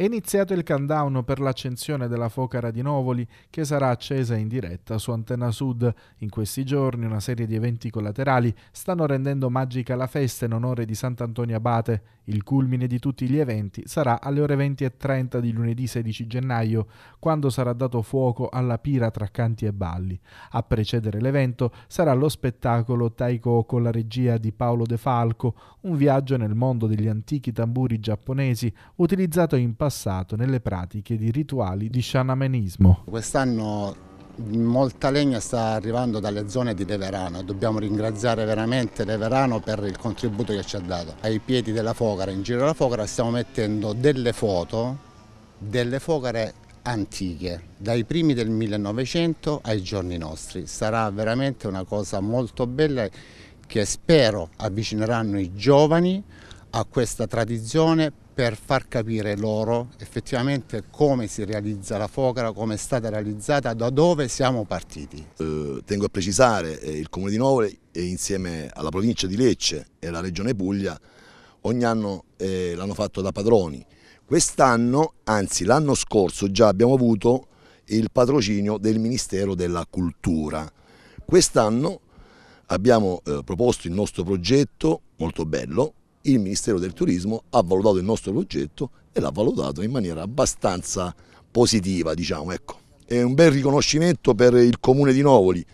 È iniziato il countdown per l'accensione della Focara di Novoli che sarà accesa in diretta su Antenna Sud. In questi giorni una serie di eventi collaterali stanno rendendo magica la festa in onore di Sant'Antonio Abate. Il culmine di tutti gli eventi sarà alle ore 20.30 di lunedì 16 gennaio, quando sarà dato fuoco alla pira tra canti e balli. A precedere l'evento sarà lo spettacolo Taiko con la regia di Paolo De Falco, un viaggio nel mondo degli antichi tamburi giapponesi utilizzato in passato nelle pratiche di rituali di sciamanesimo. Quest'anno molta legna sta arrivando dalle zone di Leverano e dobbiamo ringraziare veramente Leverano per il contributo che ci ha dato. Ai piedi della Fogara, in giro alla Fogara, stiamo mettendo delle foto delle fogare antiche, dai primi del 1900 ai giorni nostri. Sarà veramente una cosa molto bella che spero avvicineranno i giovani a questa tradizione per far capire loro effettivamente come si realizza la Focara, come è stata realizzata, da dove siamo partiti. Eh, tengo a precisare eh, il Comune di Novole eh, insieme alla provincia di Lecce e alla Regione Puglia ogni anno eh, l'hanno fatto da padroni. Quest'anno, anzi l'anno scorso già abbiamo avuto il patrocinio del Ministero della Cultura. Quest'anno abbiamo eh, proposto il nostro progetto molto bello, il Ministero del Turismo ha valutato il nostro progetto e l'ha valutato in maniera abbastanza positiva, diciamo, ecco. È un bel riconoscimento per il Comune di Novoli